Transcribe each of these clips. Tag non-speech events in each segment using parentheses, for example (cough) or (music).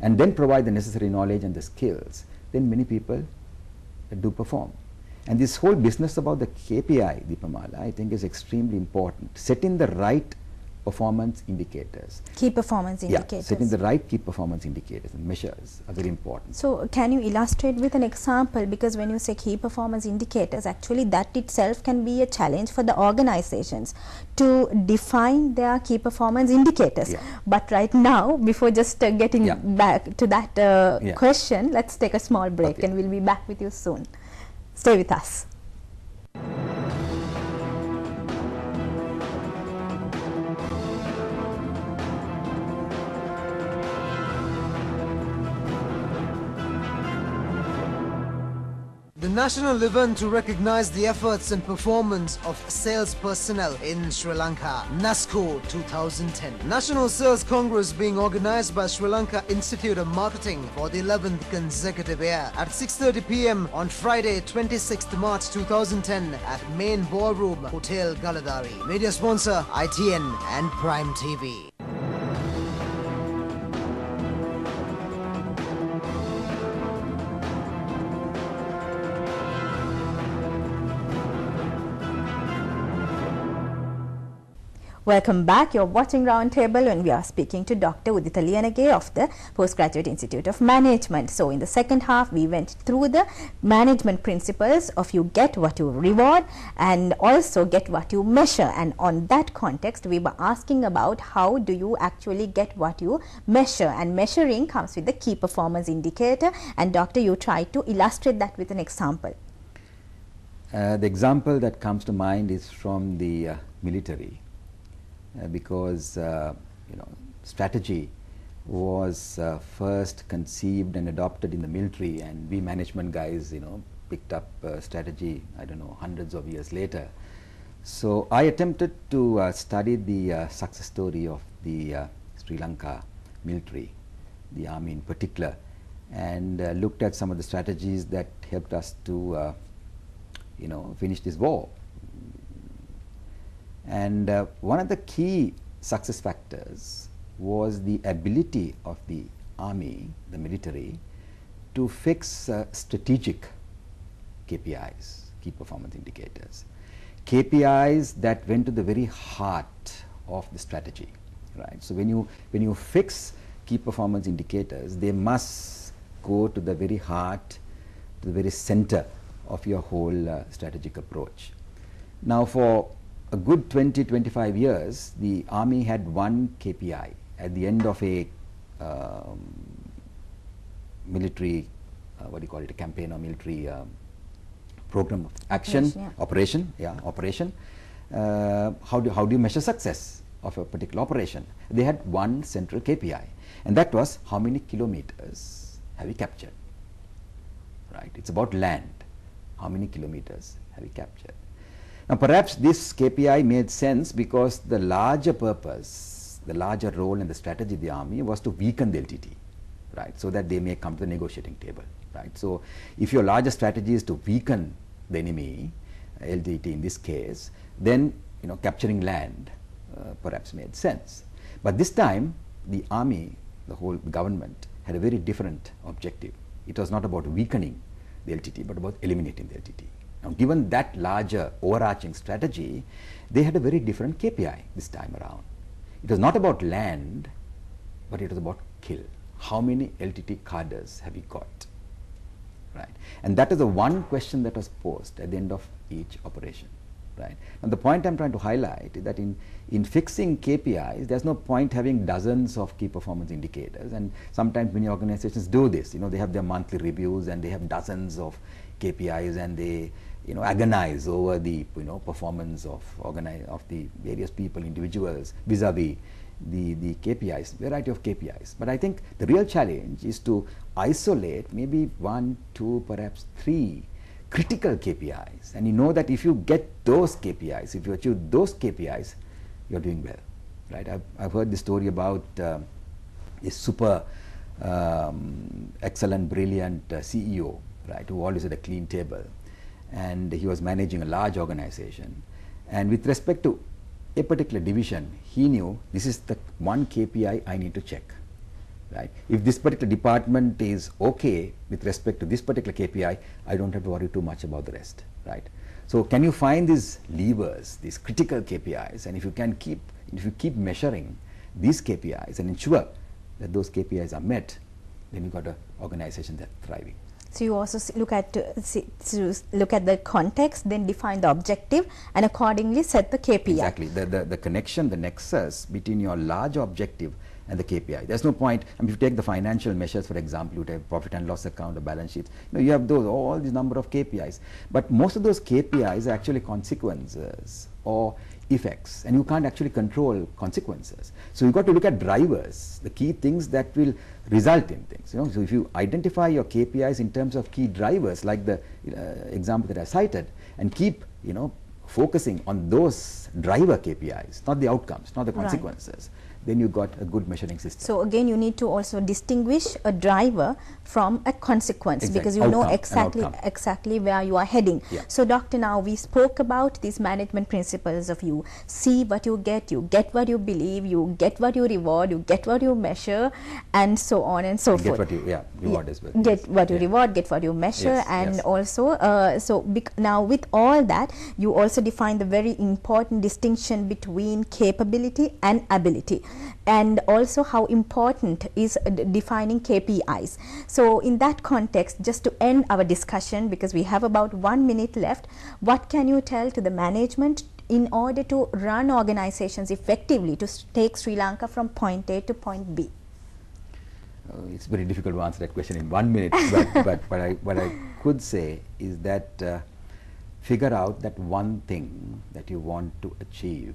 and then provide the necessary knowledge and the skills, then many people do perform. And this whole business about the KPI, Deepamala, I think is extremely important. Setting the right performance indicators. Key performance indicators. Yeah, setting the right key performance indicators and measures are very important. So, can you illustrate with an example? Because when you say key performance indicators, actually that itself can be a challenge for the organizations to define their key performance indicators. Yeah. But right now, before just uh, getting Yeah. back to that uh, Yeah. question, let's take a small break Okay. and we'll be back with you soon. Stay with us. National event to recognize the efforts and performance of sales personnel in Sri Lanka, NASCO 2010. National Sales Congress being organized by Sri Lanka Institute of Marketing for the 11th consecutive year at 6:30 p.m. on Friday, 26th March 2010 at Main Ballroom Hotel Galadari. Media sponsor ITN and Prime TV. Welcome back. You're watching Roundtable and we are speaking to Dr. Uditha Liyanage of the Postgraduate Institute of Management. So in the second half, we went through the management principles of you get what you reward and also get what you measure. And on that context, we were asking about how do you actually get what you measure. And measuring comes with the key performance indicator. And Doctor, you tried to illustrate that with an example. Uh, the example that comes to mind is from the uh, military because uh, you know strategy was uh, first conceived and adopted in the military and we management guys you know picked up uh, strategy I don't know hundreds of years later. So I attempted to uh, study the uh, success story of the uh, Sri Lanka military the army in particular and uh, looked at some of the strategies that helped us to uh, you know finish this war and uh, one of the key success factors was the ability of the army, the military, to fix uh, strategic KPIs, key performance indicators. KPIs that went to the very heart of the strategy, right? So when you, when you fix key performance indicators, they must go to the very heart, to the very center of your whole uh, strategic approach. Now for a good 20, 25 years, the army had one KPI at the end of a um, military, uh, what do you call it, a campaign or military um, program of action, Operation, yeah. operation, yeah, operation. Uh, how, do, how do you measure success of a particular operation? They had one central KPI, and that was how many kilometers have you captured? Right, it's about land. How many kilometers have you captured? Now, perhaps this KPI made sense because the larger purpose, the larger role and the strategy of the army was to weaken the LTT, right, so that they may come to the negotiating table, right. So, if your larger strategy is to weaken the enemy, uh, LTT in this case, then you know capturing land uh, perhaps made sense. But this time, the army, the whole government, had a very different objective. It was not about weakening the LTT, but about eliminating the LTT. Now, given that larger overarching strategy, they had a very different KPI this time around. It was not about land, but it was about kill. How many LTT cadres have you got? Right. And that is the one question that was posed at the end of each operation. Right. And the point I'm trying to highlight is that in, in fixing KPIs, there's no point having dozens of key performance indicators. And sometimes many organizations do this. You know, they have their monthly reviews and they have dozens of KPIs and they, you know, agonize over the, you know, performance of organize, of the various people, individuals, vis-a-vis the, the KPIs, variety of KPIs. But I think the real challenge is to isolate maybe one, two, perhaps three critical KPIs. And you know that if you get those KPIs, if you achieve those KPIs, you're doing well, right? I've, I've heard the story about uh, a super um, excellent, brilliant uh, CEO, right, who always had a clean table. And he was managing a large organization. And with respect to a particular division, he knew this is the one KPI I need to check. right? If this particular department is okay with respect to this particular KPI, I don't have to worry too much about the rest, right? So can you find these levers, these critical KPIs, and if you can keep, if you keep measuring these KPIs and ensure that those KPIs are met, then you got an organization that's thriving. So you also look at look at the context, then define the objective, and accordingly set the KPI. Exactly. The, the, the connection, the nexus between your large objective and the KPI. There's no point, I mean, if you take the financial measures, for example, you have profit and loss account, a balance sheet, you know, you have those, all these number of KPIs. But most of those KPIs are actually consequences or effects, and you can't actually control consequences. So you've got to look at drivers, the key things that will result in things. You know, so if you identify your KPIs in terms of key drivers, like the uh, example that I cited, and keep, you know, focusing on those driver KPIs, not the outcomes, not the Right. Then you got a good measuring system. So again, you need to also distinguish a driver from a consequence Exact- because you know outcome, an exactly exactly where you are heading. Yeah. So doctor, now we spoke about these management principles of you see what you get, you get what you believe, you get what you reward, you get what you measure, and so on and so Get forth. what you, yeah, reward as well. Get yes. what you Yeah. reward, get what you measure, Yes, and yes. also uh, so now with all that, you also define the very important distinction between capability and ability, and also how important is defining KPIs. So in that context, just to end our discussion, because we have about one minute left, what can you tell to the management? In order to run organizations effectively to take Sri Lanka from point A to point B. Uh, it's very difficult to answer that question in one minute, (laughs) but, but what, I, what I could say is that uh, figure out that one thing that you want to achieve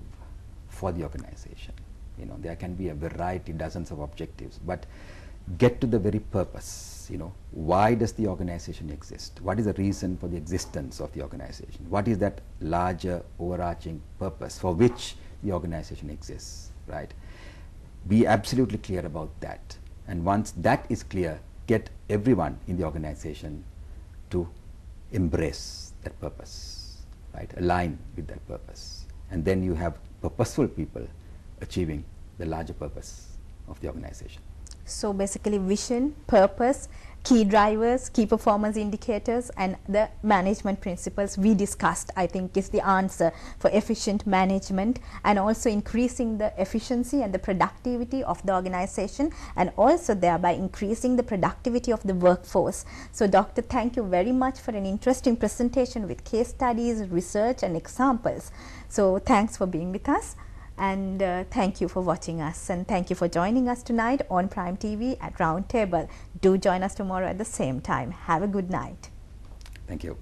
for the organization. You know, there can be a variety, dozens of objectives, but get to the very purpose. You know, why does the organization exist? What is the reason for the existence of the organization? What is that larger overarching purpose for which the organization exists, right? be absolutely clear about that. And once that is clear, get everyone in the organization to embrace that purpose, right? Align with that purpose. And then you have purposeful people achieving the larger purpose of the organization. So basically vision, purpose, key drivers, key performance indicators and the management principles we discussed I think is the answer for efficient management and also increasing the efficiency and the productivity of the organization and also thereby increasing the productivity of the workforce. So doctor thank you very much for an interesting presentation with case studies, research and examples. So thanks for being with us and uh, thank you for watching us and thank you for joining us tonight on Prime TV at Round Table. Do join us tomorrow at the same time. Have a good night. Thank you.